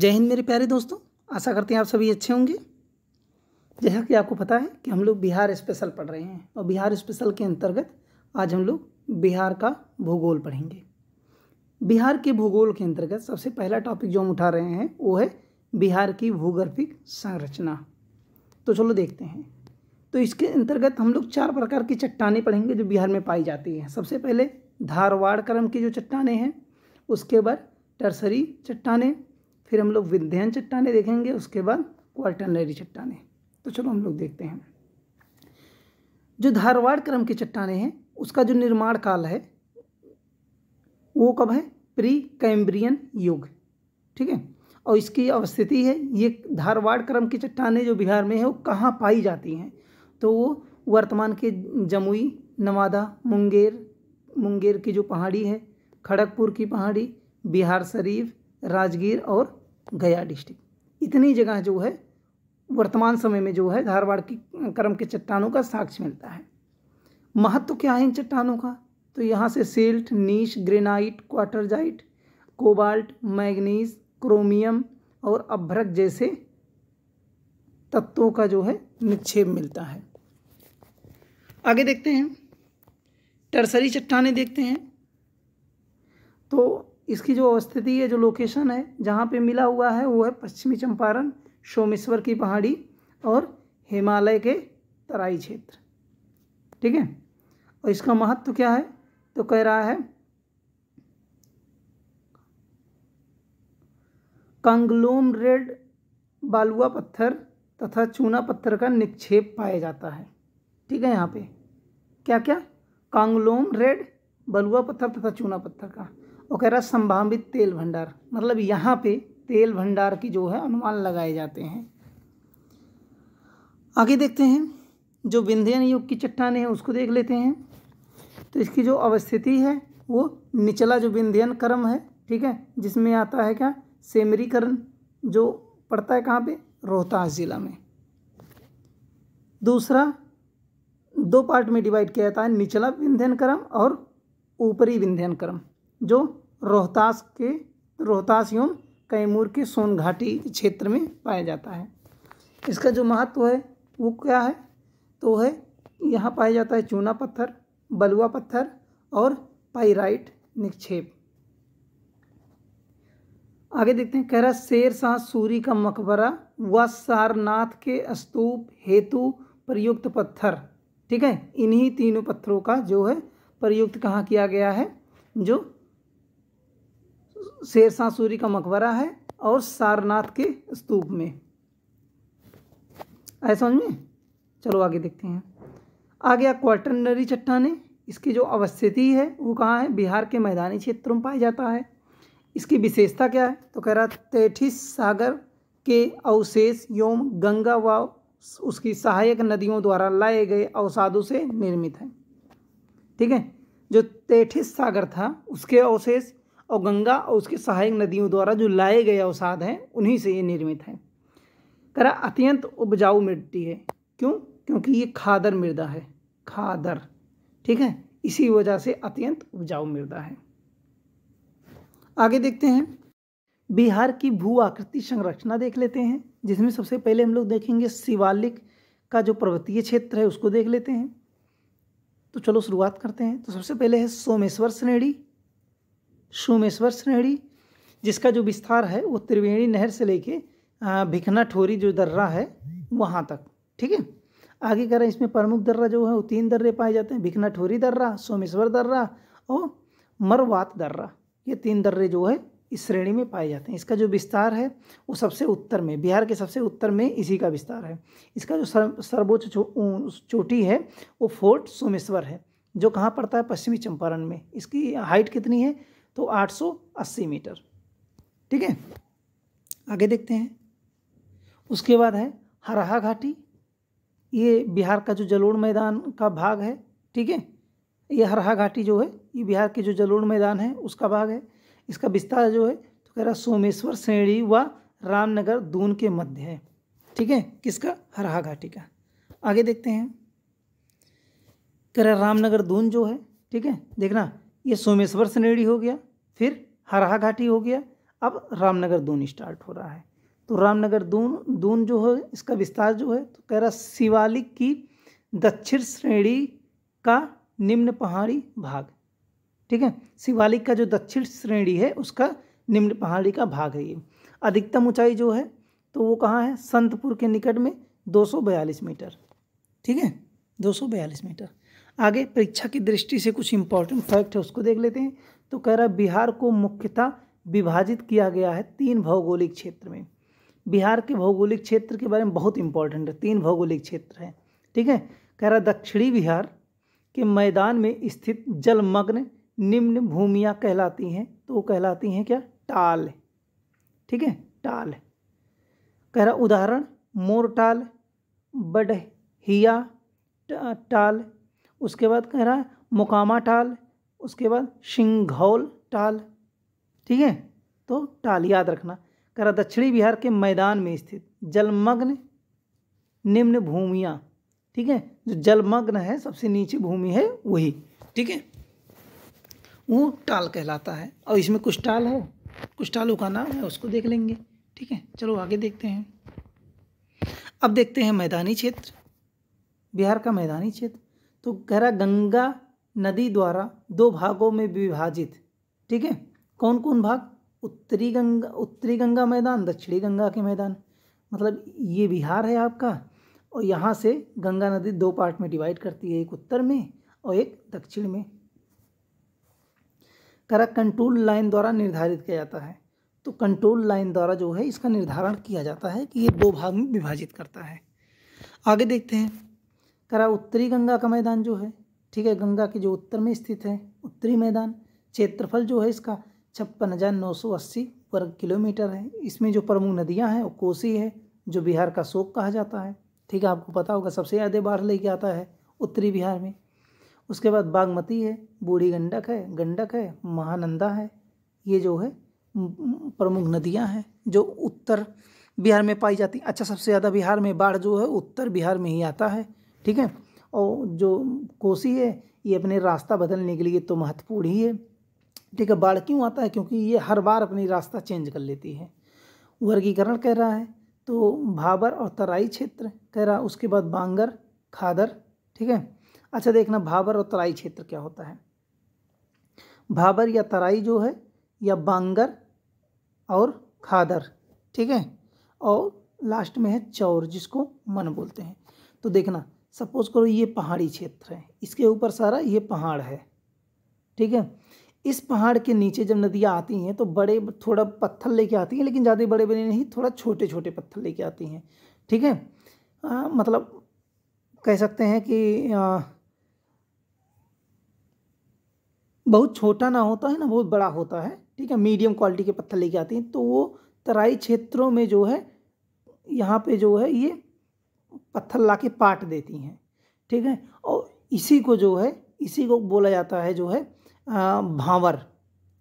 जय हिंद मेरे प्यारे दोस्तों। आशा करते हैं आप सभी अच्छे होंगे। जैसा कि आपको पता है कि हम लोग बिहार स्पेशल पढ़ रहे हैं और बिहार स्पेशल के अंतर्गत आज हम लोग बिहार का भूगोल पढ़ेंगे। बिहार के भूगोल के अंतर्गत सबसे पहला टॉपिक जो हम उठा रहे हैं वो है बिहार की भूगर्भिक संरचना। तो चलो देखते हैं। तो इसके अंतर्गत हम लोग चार प्रकार की चट्टानें पढ़ेंगे जो बिहार में पाई जाती हैं। सबसे पहले धारवाड़ क्रम की जो चट्टानें हैं, उसके बाद टर्सरी चट्टानें फिर हम लोग विध्यन चट्टाने देखेंगे, उसके बाद क्वार्टनरी चट्टाने। तो चलो हम लोग देखते हैं। जो धारवाड़ क्रम की चट्टाने हैं, उसका जो निर्माण काल है, वो कब है? प्री कैम्ब्रियन युग। ठीक है? और इसकी अवस्थिति है, ये धारवाड़ क्रम की चट्टानें जो बिहार में है, वो कहाँ पाई जाती हैं? तो वो वर्तमान के जमुई, नवादा, मुंगेर मुंगेर की जो पहाड़ी है, खड़गपुर की पहाड़ी, बिहार शरीफ, राजगीर और गया डिस्ट्रिक्ट। इतनी जगह जो है, वर्तमान समय में जो है, धारवाड़ की, क्रम के चट्टानों का साक्ष्य मिलता है। महत्व क्या है इन चट्टानों का? तो यहाँ से silt, gneiss, granite, quartzite, cobalt, manganese, chromium और अभ्रक जैसे तत्वों का जो है, निक्षेप मिलता है। आगे देखते हैं। टर्सरी चट्टाने देखते हैं। तो इसकी जो स्थिति है, जो लोकेशन है, जहाँ पे मिला हुआ है, वो है पश्चिमी चंपारण, सोमेश्वर की पहाड़ी और हिमालय के तराई क्षेत्र। ठीक है? और इसका महत्व तो क्या है? तो कह रहा है, कंगलोम रेड बालुआ पत्थर तथा चूना पत्थर का निक्षेप पाया जाता है। ठीक है यहाँ पे? क्या क्या कांगलोम रेड बलुआ पत्थर तथा चूना पत्थर का। वो कह रहा, संभावित तेल भंडार। मतलब यहाँ पे तेल भंडार की जो है अनुमान लगाए जाते हैं। आगे देखते हैं, जो विंध्यन युग की चट्टाने हैं उसको देख लेते हैं। तो इसकी जो अवस्थिति है, वो निचला जो विंध्यन क्रम है, ठीक है, जिसमें आता है क्या, सेमरीकरण, जो पड़ता है कहाँ पे, रोहतास जिला में। दूसरा, दो पार्ट में डिवाइड किया जाता है, निचला विंध्यन क्रम और ऊपरी विंध्यन क्रम। जो रोहतास के रोहतास एवं कैमूर के सोन सोनघाटी क्षेत्र में पाया जाता है। इसका जो महत्व है, वो क्या है? तो है, यहाँ पाया जाता है चूना पत्थर, बलुआ पत्थर और पाइराइट निक्षेप। आगे देखते हैं, कह रहा शेर शाह सूरी का मकबरा व सारनाथ के स्तूप हेतु प्रयुक्त पत्थर। ठीक है, इन्हीं तीनों पत्थरों का जो है, प्रयुक्त कहाँ किया गया है? जो शेर शाह सूरी का मकबरा है और सारनाथ के स्तूप में। ऐसा समझ में? चलो आगे देखते हैं। आ गया क्वार्टरनरी चट्टाने। इसकी जो अवस्थिति है, वो कहाँ है? बिहार के मैदानी क्षेत्रों में पाया जाता है। इसकी विशेषता क्या है? तो कह रहा, तैठिस सागर के अवशेष एवं गंगा व उसकी सहायक नदियों द्वारा लाए गए अवसादों से निर्मित है। ठीक है? जो तैठिस सागर था, उसके अवशेष और गंगा और उसके सहायक नदियों द्वारा जो लाए गए अवसाद हैं, उन्हीं से ये निर्मित है। करा अत्यंत उपजाऊ मिट्टी है। क्यों? क्योंकि ये खादर मृदा है। खादर, ठीक है? इसी वजह से अत्यंत उपजाऊ मृदा है। आगे देखते हैं। बिहार की भू आकृति संरचना देख लेते हैं, जिसमें सबसे पहले हम लोग देखेंगे शिवालिक का जो पर्वतीय क्षेत्र है, उसको देख लेते हैं। तो चलो शुरुआत करते हैं। तो सबसे पहले है सोमेश्वर श्रेणी। सोमेश्वर श्रेणी जिसका जो विस्तार है वो त्रिवेणी नहर से लेके भिखना ठोरी जो दर्रा है वहाँ तक। ठीक है? आगे कह रहे हैं इसमें प्रमुख दर्रा जो है वो तीन दर्रे पाए जाते हैं। भिखना ठोरी दर्रा सोमेश्वर दर्रा और मरवात दर्रा। ये तीन दर्रे जो है इस श्रेणी में पाए जाते हैं। इसका जो विस्तार है वो सबसे उत्तर में बिहार के सबसे उत्तर में इसी का विस्तार है। इसका जो सर, सर्वोच्च चोटी है वो फोर्ट सोमेश्वर है जो कहाँ पड़ता है? पश्चिमी चंपारण में। इसकी हाइट कितनी है? तो 880 मीटर। ठीक है? आगे देखते हैं। उसके बाद है हराहा घाटी। ये बिहार का जो जलोढ़ मैदान का भाग है, ठीक है? ये हरहा घाटी जो है, ये बिहार के जो जलोढ़ मैदान है, उसका भाग है। इसका विस्तार जो है तो कह रहा सोमेश्वर श्रेणी व रामनगर दून के मध्य है। ठीक है? किसका? हरहा घाटी का। आगे देखते हैं। कह रहा रामनगर दून जो है, ठीक है? देखना ये सोमेश्वर श्रेणी हो गया, फिर हरहा घाटी हो गया, अब रामनगर दून स्टार्ट हो रहा है। तो रामनगर दून दून जो है, इसका विस्तार जो है तो कह रहा शिवालिक की दक्षिण श्रेणी का निम्न पहाड़ी भाग। ठीक है? शिवालिक का जो दक्षिण श्रेणी है, उसका निम्न पहाड़ी का भाग है ये। अधिकतम ऊंचाई जो है तो वो कहाँ है? संतपुर के निकट में 242 मीटर। ठीक है? 242 मीटर। आगे परीक्षा की दृष्टि से कुछ इंपॉर्टेंट फैक्ट है, उसको देख लेते हैं। तो कह रहा है, बिहार को मुख्यतः विभाजित किया गया है तीन भौगोलिक क्षेत्र में। बिहार के भौगोलिक क्षेत्र के बारे में बहुत इंपॉर्टेंट है, तीन भौगोलिक क्षेत्र हैं, ठीक है? कह रहा दक्षिणी बिहार के मैदान में स्थित जलमग्न निम्न भूमियाँ कहलाती हैं तो वो कहलाती हैं क्या? टाल, ठीक है? टाल। कह रहा उदाहरण मोरटाल बडहिया टाल उसके बाद कह रहा है, मुकामा टाल, उसके बाद सिंघौल टाल, ठीक है? तो टाल याद रखना। कह रहा, दक्षिणी बिहार के मैदान में स्थित जलमग्न निम्न भूमियाँ, ठीक है? जो जलमग्न है, सबसे नीचे भूमि है वही, ठीक है? वो टाल कहलाता है। और इसमें कुछ टाल है, कुछ टालों का नाम है, उसको देख लेंगे, ठीक है? चलो आगे देखते हैं। अब देखते हैं मैदानी क्षेत्र, बिहार का मैदानी क्षेत्र। तो कह रहा गंगा नदी द्वारा दो भागों में विभाजित, ठीक है? कौन कौन भाग? उत्तरी गंगा उत्तरी गंगा मैदान, दक्षिणी गंगा के मैदान। मतलब ये बिहार है आपका, और यहाँ से गंगा नदी दो पार्ट में डिवाइड करती है, एक उत्तर में और एक दक्षिण में। करा कंट्रोल लाइन द्वारा निर्धारित किया जाता है। तो कंट्रोल लाइन द्वारा जो है, इसका निर्धारण किया जाता है कि ये दो भाग में विभाजित करता है। आगे देखते हैं। करा उत्तरी गंगा का मैदान जो है, ठीक है, गंगा के जो उत्तर में स्थित है, उत्तरी मैदान, क्षेत्रफल जो है इसका छप्पन हज़ार नौ सौ अस्सी वर्ग किलोमीटर है। इसमें जो प्रमुख नदियाँ हैं, वो कोसी है, जो बिहार का शोक कहा जाता है। ठीक है, आपको पता होगा, सबसे ज़्यादा बाढ़ लेके आता है उत्तरी बिहार में। उसके बाद बागमती है, बूढ़ी गंडक है गंडक है, महानंदा है, ये जो है प्रमुख नदियाँ हैं, जो उत्तर बिहार में पाई जाती अच्छा सबसे ज़्यादा बिहार में बाढ़ जो है, उत्तर बिहार में ही आता है। ठीक है? और जो कोसी है, ये अपने रास्ता बदलने के लिए तो महत्वपूर्ण ही है। ठीक है, बाढ़ क्यों आता है? क्योंकि ये हर बार अपनी रास्ता चेंज कर लेती है। वर्गीकरण कह रहा है तो भाबर और तराई क्षेत्र कह रहा, उसके बाद बांगर, खादर, ठीक है? अच्छा देखना भाबर और तराई क्षेत्र क्या होता है। भाबर या तराई जो है, या बांगर और खादर, ठीक है? और लास्ट में है चौर, जिसको मन बोलते हैं। तो देखना सपोज़ करो ये पहाड़ी क्षेत्र है इसके ऊपर सारा ये पहाड़ है ठीक है? इस पहाड़ के नीचे जब नदियाँ आती हैं तो बड़े थोड़ा पत्थर लेके आती हैं लेकिन ज़्यादा बड़े बड़े नहीं थोड़ा छोटे छोटे पत्थर लेके आती हैं ठीक है? आ, मतलब कह सकते हैं कि आ, बहुत छोटा ना होता है ना बहुत बड़ा होता है ठीक है? मीडियम क्वालिटी के पत्थर लेके आती हैं तो वो तराई क्षेत्रों में जो है यहाँ पे जो है ये पत्थर ला के पाट देती हैं, ठीक है? और इसी को जो है, इसी को बोला जाता है जो है भावर,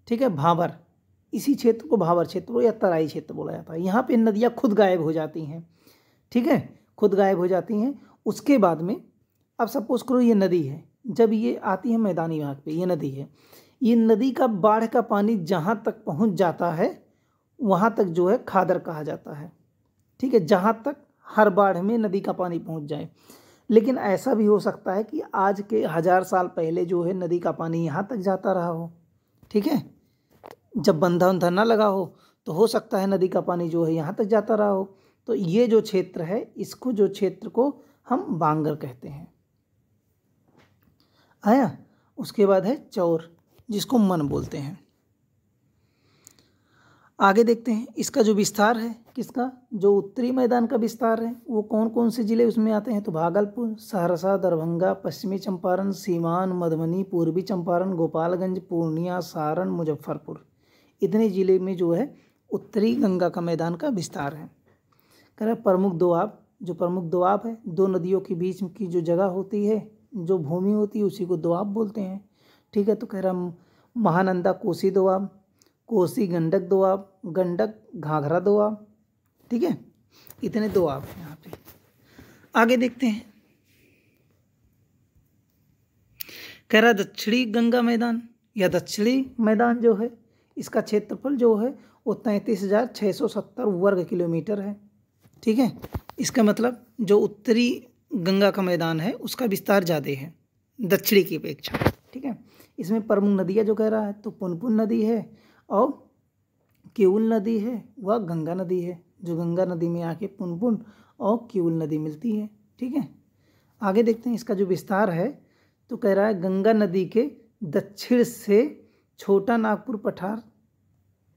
ठीक है? भावर, इसी क्षेत्र को भावर क्षेत्र या तराई क्षेत्र बोला जाता है। यहाँ पे नदियाँ खुद गायब हो जाती हैं, ठीक है? खुद गायब हो जाती हैं। उसके बाद में, अब सपोज़ करो ये नदी है, जब ये आती है मैदानी भाग पे, ये नदी है, ये नदी का बाढ़ का पानी जहाँ तक पहुँच जाता है, वहाँ तक जो है खादर कहा जाता है, ठीक है? जहाँ तक हर बाढ़ में नदी का पानी पहुँच जाए। लेकिन ऐसा भी हो सकता है कि आज के हज़ार साल पहले जो है नदी का पानी यहाँ तक जाता रहा हो। ठीक है? जब बंधा उंधा ना लगा हो तो हो सकता है नदी का पानी जो है यहाँ तक जाता रहा हो। तो ये जो क्षेत्र है, इसको जो क्षेत्र को हम बांगर कहते हैं। आया? उसके बाद है चौर, जिसको मन बोलते हैं। आगे देखते हैं, इसका जो विस्तार है, किसका? जो उत्तरी मैदान का विस्तार है, वो कौन कौन से ज़िले उसमें आते हैं? तो भागलपुर, सहरसा, दरभंगा, पश्चिमी चंपारण, सीवान, मधुबनी, पूर्वी चंपारण, गोपालगंज, पूर्णिया, सारण, मुजफ्फरपुर। इतने ज़िले में जो है, उत्तरी गंगा का मैदान का विस्तार है। कह प्रमुख दोआब जो प्रमुख दोआब है, दो नदियों के बीच की जो जगह होती है, जो भूमि होती है, उसी को दोआब बोलते हैं। ठीक है तो कह रहा महानंदा कोसी दोआब कोसी गंडक दोआब गंडक घाघरा दोआब ठीक है? इतने दोआब हैं यहाँ पे। आगे देखते हैं। कह रहा, दक्षिणी गंगा मैदान या दक्षिणी मैदान जो है, इसका क्षेत्रफल जो है, वो तैंतीस हज़ार छः सौ सत्तर वर्ग किलोमीटर है, ठीक है? इसका मतलब जो उत्तरी गंगा का मैदान है, उसका विस्तार ज़्यादा है, दक्षिणी की अपेक्षा, ठीक है? इसमें प्रमुख नदियाँ जो कह रहा है तो पुनपुन नदी है और केवल नदी है, वह गंगा नदी है, जो गंगा नदी में आके पुनपुन और केवल नदी मिलती है, ठीक है? आगे देखते हैं इसका जो विस्तार है तो कह रहा है गंगा नदी के दक्षिण से छोटा नागपुर पठार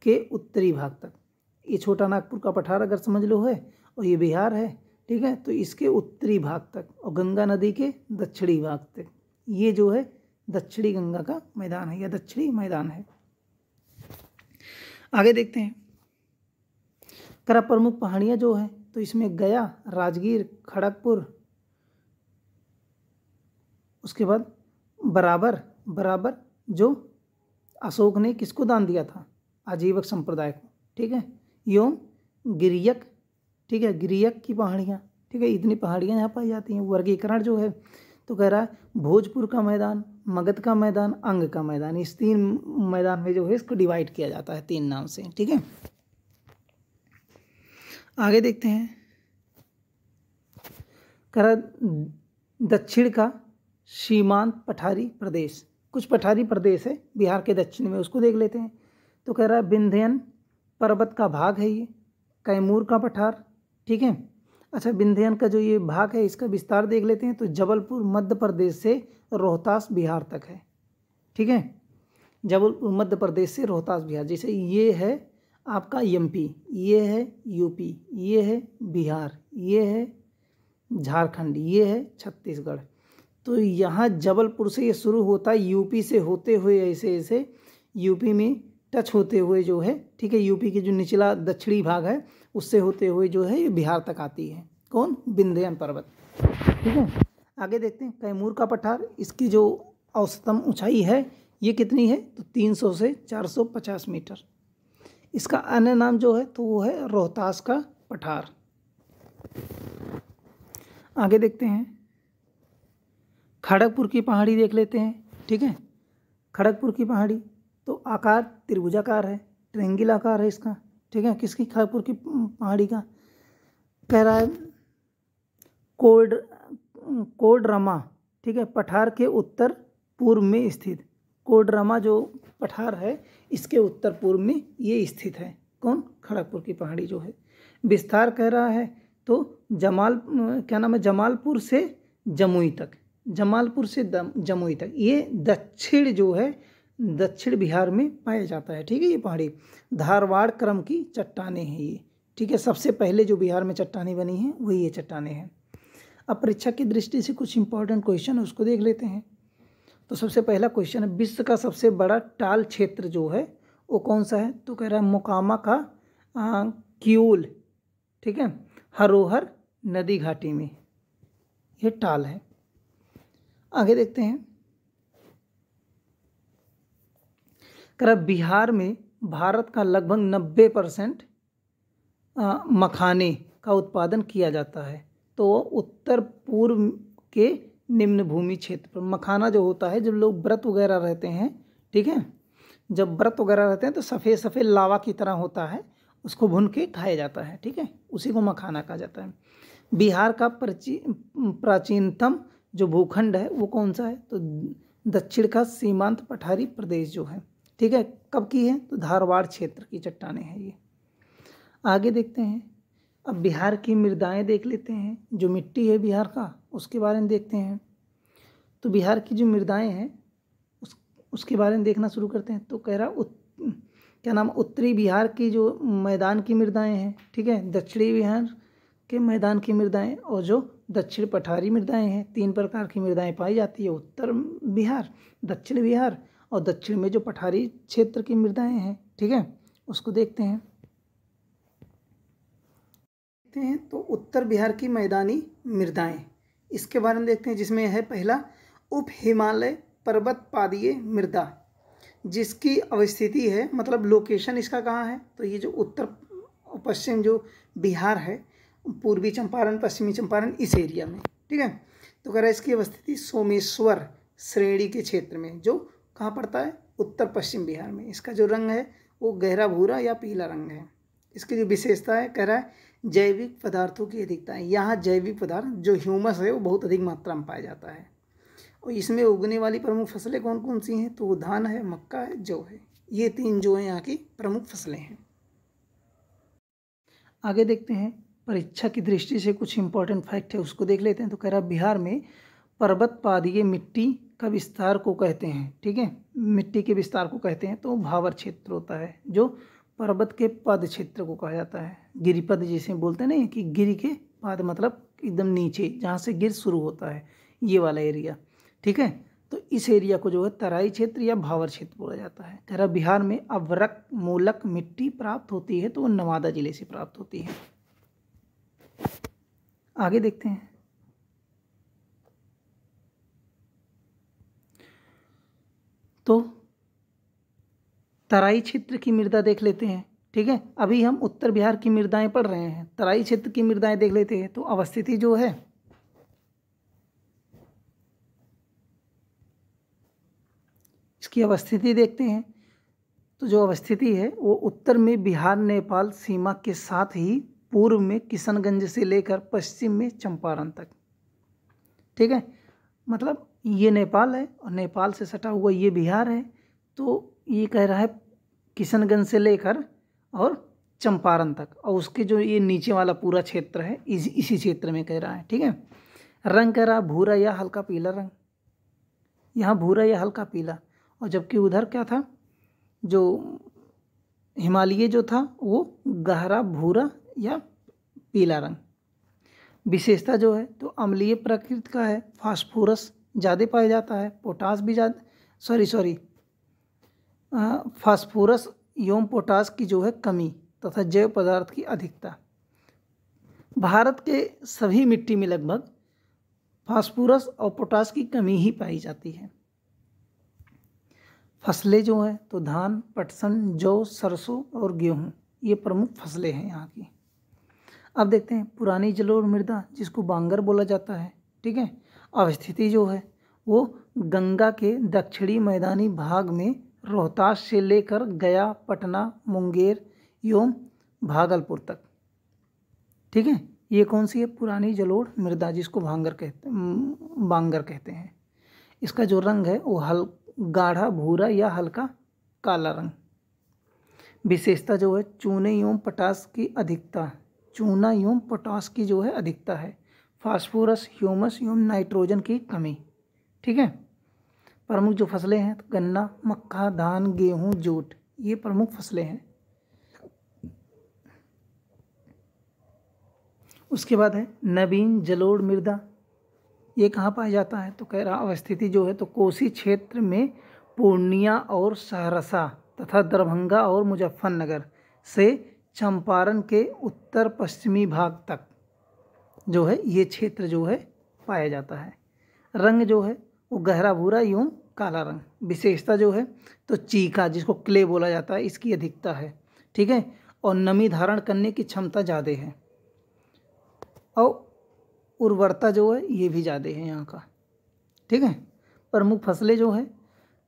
के उत्तरी भाग तक। ये छोटा नागपुर का पठार अगर समझ लो है, और ये बिहार है, ठीक है? तो इसके उत्तरी भाग तक और गंगा नदी के दक्षिणी भाग तक। ये जो है, दक्षिणी गंगा का मैदान है, या दक्षिणी मैदान है। आगे देखते हैं। करा प्रमुख पहाड़ियाँ जो है तो इसमें गया, राजगीर, खड़गपुर, उसके बाद बराबर बराबर जो अशोक ने किसको दान दिया था? आजीवक संप्रदाय को, ठीक है? योम, गिरियक, ठीक है? गिरियक की पहाड़ियाँ, ठीक है? इतनी पहाड़ियाँ यहाँ पाई जाती हैं, वर्गीकरण जो है तो कह रहा है, भोजपुर का मैदान मगध का मैदान, अंग का मैदान, इस तीन मैदान में जो है इसको डिवाइड किया जाता है तीन नाम से, ठीक है? आगे देखते हैं। कह दक्षिण का सीमांत पठारी प्रदेश। कुछ पठारी प्रदेश है, बिहार के दक्षिण में, उसको देख लेते हैं। तो कह रहा है विंध्यन पर्वत का भाग है ये, कैमूर का पठार, ठीक है? अच्छा विंध्यन का जो ये भाग है, इसका विस्तार देख लेते हैं। तो जबलपुर मध्य प्रदेश से रोहतास बिहार तक है। ठीक है? जबलपुर मध्य प्रदेश से रोहतास बिहार, जैसे ये है आपका एमपी ये है यूपी ये है बिहार, ये है झारखंड, ये है छत्तीसगढ़। तो यहाँ जबलपुर से ये शुरू होता है यूपी से होते हुए ऐसे ऐसे यूपी में टच होते हुए जो है, ठीक है यूपी के जो निचला दक्षिणी भाग है, उससे होते हुए जो है ये बिहार तक आती है। कौन? विंध्यन पर्वत। ठीक है? आगे देखते हैं। कैमूर का पठार, इसकी जो औसतम ऊंचाई है, ये कितनी है? तो 300 से 450 मीटर। इसका अन्य नाम जो है तो वो है रोहतास का पठार। आगे देखते हैं। खड़गपुर की पहाड़ी देख लेते हैं, ठीक है? खड़गपुर की पहाड़ी तो आकार त्रिभुजाकार है ट्रेंगिल आकार है इसका, ठीक है? किसकी? खड़गपुर की पहाड़ी का। कह रहा है, कोल्ड कोडरमा, ठीक है, पठार के उत्तर पूर्व में स्थित। कोडरमा जो पठार है, इसके उत्तर पूर्व में ये स्थित है। कौन? खड़गपुर की पहाड़ी जो है। विस्तार कह रहा है तो जमाल, क्या नाम है, जमालपुर से जमुई तक। जमालपुर से जमुई तक। ये दक्षिण जो है, दक्षिण बिहार में पाया जाता है, ठीक है, ये पहाड़ी। धारवाड़ क्रम की चट्टाने हैं ये, ठीक है, सबसे पहले जो बिहार में चट्टाने बनी हैं, वही ये चट्टाने हैं। अब परीक्षा की दृष्टि से कुछ इंपॉर्टेंट क्वेश्चन है उसको देख लेते हैं। तो सबसे पहला क्वेश्चन है, विश्व का सबसे बड़ा टाल क्षेत्र जो है, वो कौन सा है? तो कह रहा है मोकामा का क्यूल, ठीक है? हरोहर नदी घाटी में ये टाल है। आगे देखते हैं। कह रहा बिहार में भारत का लगभग नब्बे परसेंट मखाने का उत्पादन किया जाता है। तो उत्तर पूर्व के निम्न भूमि क्षेत्र पर मखाना जो होता है, जब लोग व्रत वगैरह रहते हैं, ठीक है? जब व्रत वगैरह रहते हैं तो सफ़ेद सफ़ेद लावा की तरह होता है, उसको भुन के खाया जाता है, ठीक है? उसी को मखाना कहा जाता है। बिहार का प्राचीनतम जो भूखंड है, वो कौन सा है? तो दक्षिण का सीमांत पठारी प्रदेश जो है, ठीक है? कब की है? तो धारवाड़ क्षेत्र की, चट्टाने हैं ये। आगे देखते हैं। अब बिहार की मृदाएँ देख लेते हैं जो मिट्टी है बिहार का उसके बारे में देखते हैं। तो बिहार की जो मृदाएँ हैं उस उसके बारे में देखना शुरू करते हैं। तो कह रहा उत, क्या नाम उत्तरी बिहार की जो मैदान की मृदाएँ हैं ठीक है दक्षिणी बिहार के मैदान की मृदाएँ और जो दक्षिण पठारी मृदाएँ हैं तीन प्रकार की मृदाएँ पाई जाती है। उत्तर बिहार दक्षिण बिहार और दक्षिण में जो पठारी क्षेत्र की मृदाएँ हैं ठीक है उसको देखते हैं। देखते हैं तो उत्तर बिहार की मैदानी मृदाएँ। इसके बारे में देखते हैं, जिसमें है पहला उप हिमालय पर्वत पादीय मृदा, जिसकी अवस्थिति है मतलब लोकेशन इसका कहाँ है? तो ये जो उत्तर पश्चिम जो बिहार है, पूर्वी चंपारण, पश्चिमी चंपारण, इस एरिया में, ठीक है? तो कह रहा है इसकी अवस्थिति सोमेश्वर श्रेणी के क्षेत्र में, जो कहाँ पड़ता है? उत्तर पश्चिम बिहार में। इसका जो रंग है, वो गहरा भूरा या पीला रंग है। इसकी जो विशेषता है, कह रहा है जैविक पदार्थों की अधिकता है। यहाँ जैविक पदार्थ, जो ह्यूमस है, वो बहुत अधिक मात्रा में पाया जाता है। और इसमें उगने वाली प्रमुख फ़सलें कौन कौन सी हैं? तो धान है, मक्का है, जौ है। ये तीन जो है यहाँ की प्रमुख फ़सलें हैं। आगे देखते हैं। परीक्षा की दृष्टि से कुछ इंपॉर्टेंट फैक्ट है, उसको देख लेते हैं। तो कह रहा बिहार में पर्वत पादीय मिट्टी का विस्तार को कहते हैं। ठीक है? मिट्टी के विस्तार को कहते हैं तो भावर क्षेत्र होता है, जो पर्वत के पद क्षेत्र को कहा जाता है। गिरिपद जिसे बोलते हैं ना, कि गिरी के पद मतलब एकदम नीचे, जहाँ से गिर शुरू होता है, ये वाला एरिया ठीक है? तो इस एरिया को जो है तराई क्षेत्र या भावर क्षेत्र बोला जाता है। रहा बिहार में अवरक मूलक मिट्टी प्राप्त होती है तो वो नवादा ज़िले से प्राप्त होती है। आगे देखते हैं। तो तराई क्षेत्र की मृदा देख लेते हैं, ठीक है? अभी हम उत्तर बिहार की मृदाएँ पढ़ रहे हैं। तराई क्षेत्र की मृदाएँ देख लेते हैं तो अवस्थिति जो है। इसकी अवस्थिति देखते हैं। तो जो अवस्थिति है, वो उत्तर में बिहार, नेपाल सीमा के साथ ही पूर्व में किशनगंज से लेकर पश्चिम में चंपारण तक, ठीक है? मतलब ये नेपाल है और नेपाल से सटा हुआ ये बिहार है तो ये कह रहा है किशनगंज से लेकर और चंपारण तक। और उसके जो ये नीचे वाला पूरा क्षेत्र है, इस, इसी क्षेत्र में कह रहा है, ठीक है? रंग कह रहा भूरा या हल्का पीला रंग। यहाँ भूरा या हल्का पीला। और जबकि उधर क्या था? जो हिमालय जो था, वो गहरा भूरा या पीला रंग। विशेषता जो है तो अम्लीय प्रकृति का है, फास्फोरस ज़्यादा पाया जाता है, पोटास भी ज़्यादा, सॉरी सॉरी फास्फोरस एवं पोटास की जो है कमी तथा जैव पदार्थ की अधिकता। भारत के सभी मिट्टी में लगभग फास्फोरस और पोटास की कमी ही पाई जाती है। फ़सलें जो हैं तो धान, पटसन, जौ, सरसों और गेहूँ, ये प्रमुख फ़सलें हैं यहाँ की। अब देखते हैं, पुरानी जलोढ़ मृदा, जिसको बांगर बोला जाता है, ठीक है? अवस्थिति जो है, वो गंगा के दक्षिणी मैदानी भाग में रोहतास से लेकर गया, पटना, मुंगेर एवं भागलपुर तक। ठीक है? ये कौन सी है? पुरानी जलोढ़ मृदा जिसको भांगर कहते बांगर कहते हैं। इसका जो रंग है, वो हल, गाढ़ा, भूरा या हल्का काला रंग। विशेषता जो है, चूने एवं पोटास की अधिकता। चूना एवं पोटास की जो है, अधिकता है। फास्फोरस, ह्यूमस एवं नाइट्रोजन की कमी। ठीक है? प्रमुख जो फ़सलें हैं तो गन्ना, मक्का, धान, गेहूँ जूट ये प्रमुख फ़सलें हैं। उसके बाद है, नवीन, जलोढ़, मृदा, ये कहाँ पाया जाता है? तो कह रहा, अवस्थिति जो है तो कोसी क्षेत्र में पूर्णिया और सहरसा तथा दरभंगा और मुजफ्फरनगर से चंपारण के उत्तर पश्चिमी भाग तक जो है, ये क्षेत्र जो है, पाया जाता है। रंग जो है, वो गहरा, भूरा, यूँ काला रंग। विशेषता जो है तो चीका जिसको क्ले बोला जाता है, इसकी अधिकता है, ठीक है? और नमी धारण करने की क्षमता ज़्यादा है। और उर्वरता जो है, ये भी ज़्यादा है यहाँ का, ठीक है? प्रमुख फ़सलें जो है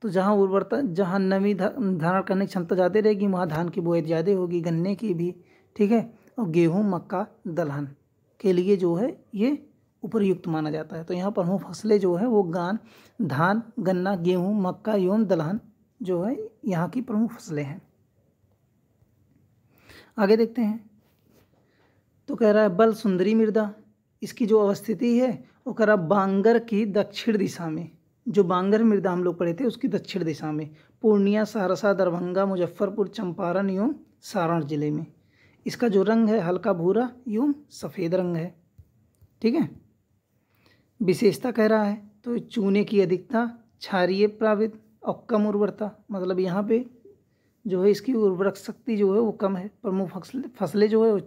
तो जहाँ उर्वरता, जहाँ नमी धारण करने की क्षमता ज़्यादा रहेगी, वहाँ धान की बुआई ज़्यादा होगी, गन्ने की भी, ठीक है? और गेहूँ, मक्का, दलहन के लिए जो है, ये उपरयुक्त माना जाता है। तो यहाँ प्रमुख फ़सलें जो है, वो गान, धान, गन्ना, गेहूँ, मक्का एवं दलहन जो है, यहाँ की प्रमुख फ़सलें हैं। आगे देखते हैं। तो कह रहा है, बल सुंदरी मृदा, इसकी जो अवस्थिति है, वो कह रहा बांगर की दक्षिण दिशा में। जो बांगर मृदा हम लोग पढ़े थे, उसकी दक्षिण दिशा में। पूर्णिया, सहरसा, दरभंगा, मुजफ्फरपुर, चंपारण एवं सारण ज़िले में। इसका जो रंग है, हल्का भूरा एवं सफ़ेद रंग है। ठीक है? विशेषता कह रहा है तो चूने की अधिकता क्षारीय प्रावित और कम उर्वरता मतलब यहाँ पे जो है इसकी उर्वरक शक्ति जो है वो कम है। प्रमुख फ़सलें फ़सलें जो है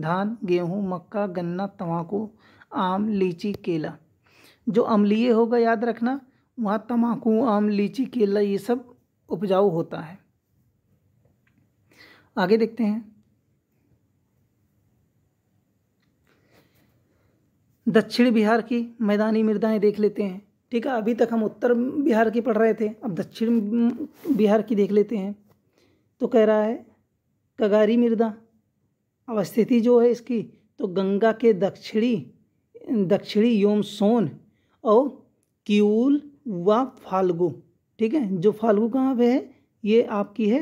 धान, गेहूँ, मक्का, गन्ना तम्बाकू आम, लीची, केला। जो अम्लीय होगा याद रखना, वहाँ तम्बाकू आम, लीची, केला ये सब उपजाऊ होता है। आगे देखते हैं। दक्षिण बिहार की मैदानी मृदाएँ देख लेते हैं। ठीक है अभी तक हम उत्तर बिहार की पढ़ रहे थे अब दक्षिण बिहार की देख लेते हैं। तो कह रहा है कगारी मृदा अवस्थिति जो है इसकी तो गंगा के दक्षिणी दक्षिणी योम सोन और क्यूल व फाल्गु। ठीक है जो फाल्गु कहाँ पे है ये आपकी है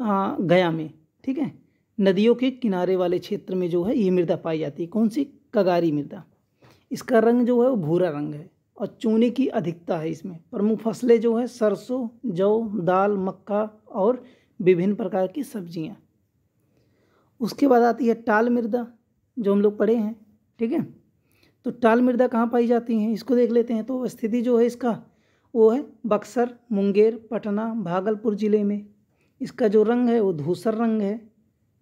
आ, गया में। ठीक है नदियों के किनारे वाले क्षेत्र में जो है ये मृदा पाई जाती है। कौन सी? कगारी मृदा इसका रंग जो है वो भूरा रंग है और चूने की अधिकता है इसमें। प्रमुख फ़सलें जो है, सरसों, जौ, दाल, मक्का और विभिन्न प्रकार की सब्ज़ियाँ। उसके बाद आती है टाल मृदा, जो हम लोग पढ़े हैं, ठीक है? तो टाल मृदा कहाँ पाई जाती हैं? इसको देख लेते हैं। तो स्थिति जो है इसका, वो है बक्सर, मुंगेर, पटना, भागलपुर ज़िले में। इसका जो रंग है, वो धूसर रंग है,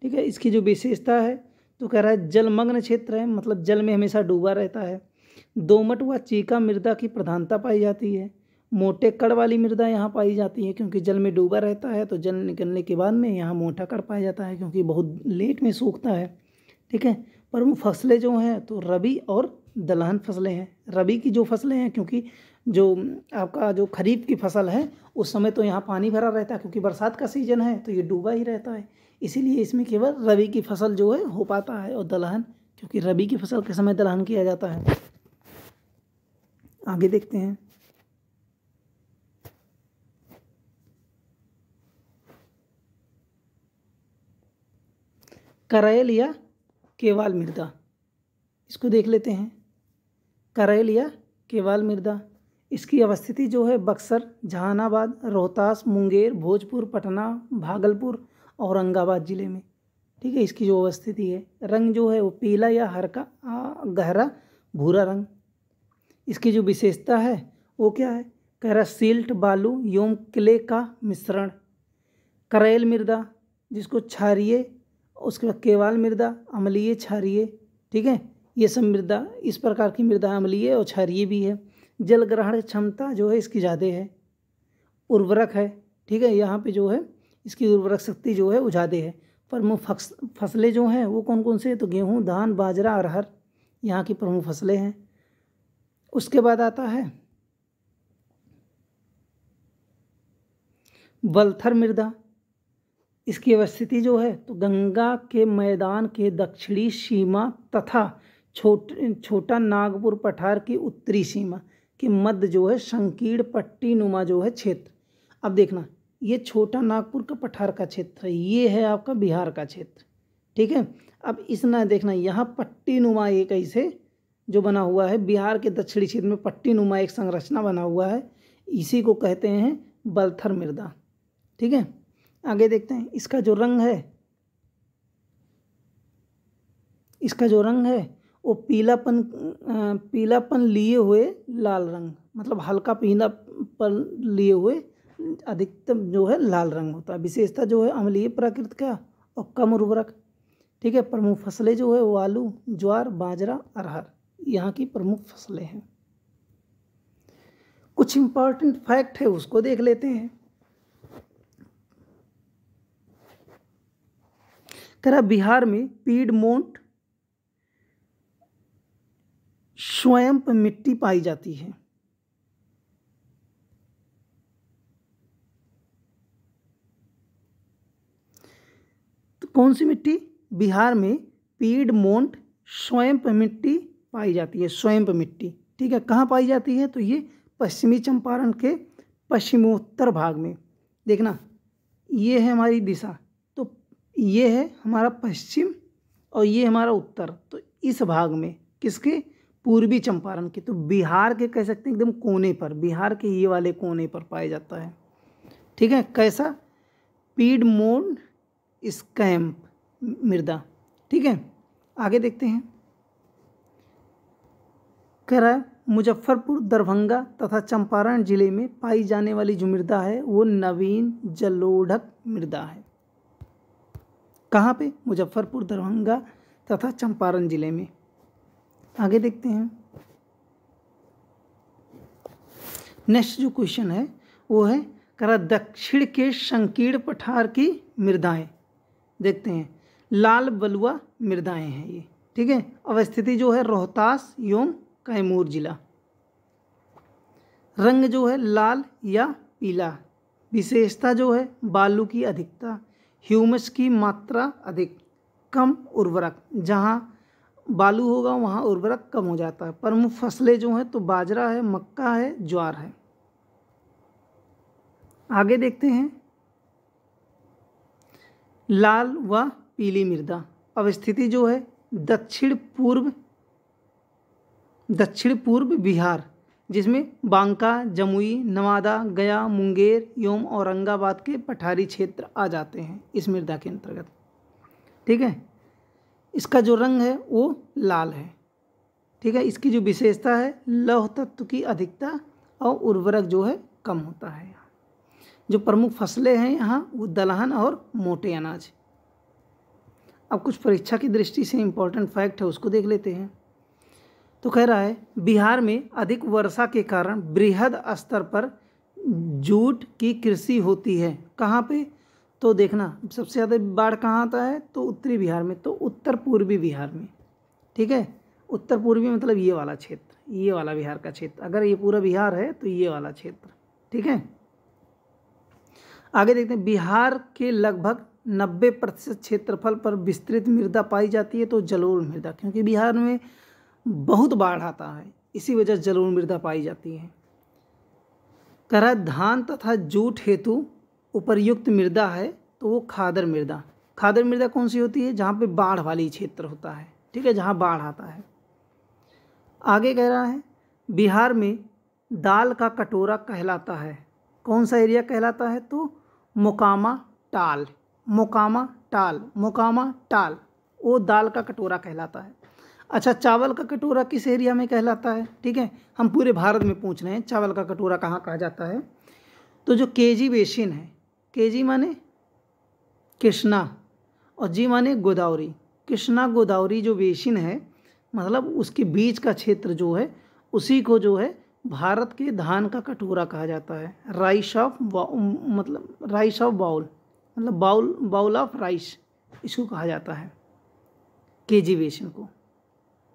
ठीक है? इसकी जो विशेषता है तो कह रहा है जलमग्न क्षेत्र है मतलब जल में हमेशा डूबा रहता है। दोमट व चीका मृदा की प्रधानता पाई जाती है। मोटे कड़ वाली मृदा यहाँ पाई जाती है क्योंकि जल में डूबा रहता है तो जल निकलने के बाद में यहाँ मोटा कड़ पाया जाता है क्योंकि बहुत लेट में सूखता है। ठीक है प्रमुख फ़सलें जो हैं तो रबी और दलहन फ़सलें हैं। रबी की जो फ़सलें हैं, क्योंकि जो आपका जो खरीफ की फ़सल है, उस समय तो यहाँ पानी भरा रहता है क्योंकि बरसात का सीज़न है तो ये डूबा ही रहता है। इसीलिए इसमें केवल रबी की फ़सल जो है, हो पाता है और दलहन, क्योंकि रबी की फ़सल के समय दलहन किया जाता है। आगे देखते हैं। करैल या केवाल मृदा इसको देख लेते हैं। करैल या केवाल मृदा इसकी अवस्थिति जो है, बक्सर, जहानाबाद, रोहतास, मुंगेर, भोजपुर, पटना, भागलपुर औरंगाबाद ज़िले में। ठीक है, इसकी जो अवस्थिति है, रंग जो है वो पीला या हरका गहरा, भूरा रंग। इसकी जो विशेषता है, वो क्या है? कह रहा सिल्ट बालू योम क्ले का मिश्रण। करेल मृदा, जिसको क्षारिय उसके बाद केवाल मृदा, अम्लीय क्षारिय ठीक है, ये सब मृदा, इस प्रकार की मृदा अम्लीय और क्षारिय भी है। जल ग्रहण क्षमता जो है, इसकी ज़्यादा है। उर्वरक है, ठीक है, यहाँ पे जो है इसकी उर्वरक शक्ति जो है वो ज़्यादा है। प्रमुख फ़सलें जो हैं, वो कौन कौन से तो गेहूँ, धान, बाजरा अरहर यहाँ की प्रमुख फ़सलें हैं। उसके बाद आता है बलथर मृदा। इसकी अवस्थिति जो है तो गंगा के मैदान के दक्षिणी सीमा तथा छोट, छोटा नागपुर पठार की उत्तरी सीमा के मध्य जो है, संकीर्ण पट्टी नुमा जो है क्षेत्र। अब देखना ये छोटा नागपुर का पठार का क्षेत्र है, ये है आपका बिहार का क्षेत्र, ठीक है? अब इस ना देखना, यहाँ पट्टी नुमा एक ऐसे जो बना हुआ है, बिहार के दक्षिणी क्षेत्र में पट्टी नुमा एक संरचना बना हुआ है, इसी को कहते हैं बलथर मृदा, ठीक है? आगे देखते हैं, इसका जो रंग है, इसका जो रंग है, वो पीलापन पीलापन लिए हुए लाल रंग मतलब हल्का पीलापन लिए हुए अधिकतम जो है लाल रंग होता है। विशेषता जो है अम्लीय प्रकृति का और कम उर्वरक। ठीक है, प्रमुख फ़सलें जो है वो आलू, ज्वार, बाजरा अरहर यहाँ की प्रमुख फ़सलें हैं। कुछ इंपॉर्टेंट फैक्ट है, उसको देख लेते हैं। करा बिहार में पीडमोंट स्वयं मिट्टी पाई जाती है तो कौन सी मिट्टी? बिहार में पीड मोन्ट स्वयं मिट्टी पाई जाती है स्वयं मिट्टी। ठीक है, कहाँ पाई जाती है? तो ये पश्चिमी चंपारण के पश्चिमोत्तर भाग में। देखना, ये है हमारी दिशा तो ये है हमारा पश्चिम और ये हमारा उत्तर। तो इस भाग में किसके? पूर्वी चंपारण के। तो बिहार के कह सकते हैं एकदम कोने पर, बिहार के ये वाले कोने पर पाया जाता है। ठीक है, कैसा? पीड मोड स्कैम्प मृदा। ठीक है? आगे देखते हैं। है, मुजफ्फरपुर, दरभंगा तथा चंपारण ज़िले में पाई जाने वाली जो मृदा है, वो नवीन जलोढ़क मृदा है। कहाँ पे? मुजफ्फरपुर, दरभंगा तथा चंपारण ज़िले में। आगे देखते हैं। नेक्स्ट जो क्वेश्चन है, वो है करा दक्षिण के संकीर्ण पठार की मृदाएँ। देखते हैं। लाल बलुआ मृदाएँ हैं ये, ठीक है? अवस्थिति जो है रोहतास एवं कैमूर जिला। रंग जो है लाल या पीला। विशेषता जो है बालू की अधिकता, ह्यूमस की मात्रा अधिक, कम उर्वरक। जहाँ बालू होगा, वहाँ उर्वरक कम हो जाता है। प्रमुख फ़सलें जो हैं तो बाजरा है, मक्का है, ज्वार है। आगे देखते हैं। लाल व पीली मृदा। अवस्थिति जो है, दक्षिण पूर्व दक्षिण पूर्व बिहार, जिसमें बांका, जमुई, नवादा, गया, मुंगेर एवं औरंगाबाद के पठारी क्षेत्र आ जाते हैं इस मृदा के अंतर्गत। ठीक है? इसका जो रंग है, वो लाल है। ठीक है? इसकी जो विशेषता है, लौह तत्व की अधिकता और उर्वरक जो है, कम होता है। जो प्रमुख फ़सलें हैं यहाँ, वो दलहन और मोटे अनाज अब कुछ परीक्षा की दृष्टि से इम्पोर्टेंट फैक्ट है, उसको देख लेते हैं। तो कह रहा है, बिहार में अधिक वर्षा के कारण बृहद स्तर पर जूट की कृषि होती है। कहाँ पे? तो देखना, सबसे ज़्यादा बाढ़ कहाँ आता है? तो उत्तरी बिहार में तो उत्तर पूर्वी बिहार में। ठीक है? उत्तर पूर्वी मतलब ये वाला क्षेत्र, ये वाला बिहार का क्षेत्र। अगर ये पूरा बिहार है तो ये वाला क्षेत्र। ठीक है? आगे देखते हैं, बिहार के लगभग नब्बे प्रतिशत क्षेत्रफल पर विस्तृत मृदा पाई जाती है तो जलोढ़ मृदा, क्योंकि बिहार में बहुत बाढ़ आता है, इसी वजह से मृदा पाई जाती है। कह करा धान तथा जूट हेतु उपरयुक्त मृदा है तो वो खादर मृदा। खादर मृदा कौन सी होती है? जहाँ पे बाढ़ वाली क्षेत्र होता है, ठीक है, जहाँ बाढ़ आता है। आगे कह रहा है, बिहार में दाल का कटोरा कहलाता है। कौन सा एरिया कहलाता है? तो मोकामा टाल मोकामा टाल मोकामा टाल वो दाल का कटोरा कहलाता है। अच्छा चावल का कटोरा किस एरिया में कहलाता है? ठीक है, हम पूरे भारत में पूछ रहे हैं, चावल का कटोरा कहाँ कहा जाता है? तो जो केजी बेसिन है के जी माने कृष्णा और जी माने गोदावरी। कृष्णा गोदावरी जो बेसिन है मतलब उसके बीच का क्षेत्र जो है, उसी को जो है भारत के धान का कटोरा कहा जाता है। राइस ऑफ़ मतलब राइस ऑफ़ बाउल मतलब बाउल बाउल ऑफ़ राइस इसको कहा जाता है। के जी बेसिन को।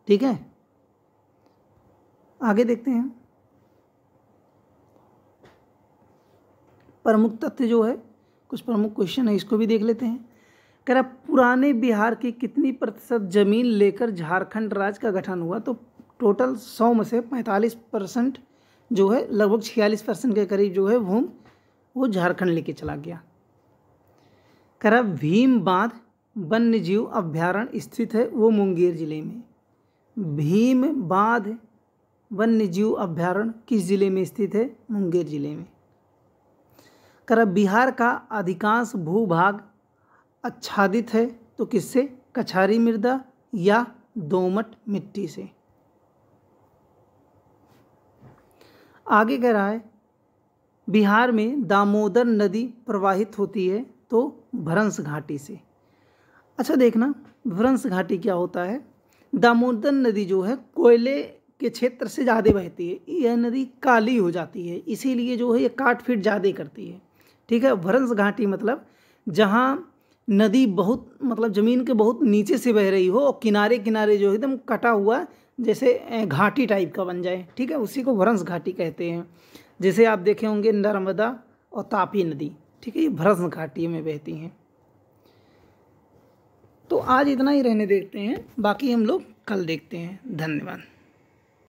ठीक है? आगे देखते हैं। प्रमुख तथ्य जो है, कुछ प्रमुख क्वेश्चन है, इसको भी देख लेते हैं। कह रहा पुराने बिहार की कितनी प्रतिशत ज़मीन लेकर झारखंड राज्य का गठन हुआ तो टोटल सौ में से पैंतालीस परसेंट जो है, लगभग छियालीस परसेंट के करीब जो है भूमि वो झारखंड लेके चला गया। कह रहा भीम बाँध वन्य जीव अभ्यारण्य स्थित है वो मुंगेर ज़िले में। भीम बाँध वन्य जीव अभ्यारण्य किस ज़िले में स्थित है? मुंगेर ज़िले में। कर बिहार का अधिकांश भूभाग आच्छादित है तो किससे? कछारी मृदा या दोमट मिट्टी से। आगे कह रहा है, बिहार में दामोदर नदी प्रवाहित होती है तो भ्रंश घाटी से। अच्छा देखना, भ्रंश घाटी क्या होता है? दामोदर नदी जो है, कोयले के क्षेत्र से ज़्यादा बहती है। यह नदी काली हो जाती है, इसीलिए जो है ये काट फिट ज़्यादा करती है। ठीक है, भ्रंश घाटी मतलब जहाँ नदी बहुत मतलब ज़मीन के बहुत नीचे से बह रही हो और किनारे किनारे जो एकदम कटा हुआ जैसे घाटी टाइप का बन जाए, ठीक है? उसी को भ्रंश घाटी कहते हैं। जैसे आप देखे होंगे नर्मदा और तापी नदी, ठीक है? ये भ्रंश घाटी में बहती हैं। तो आज इतना ही रहने देखते हैं, बाकी हम लोग कल देखते हैं। धन्यवाद।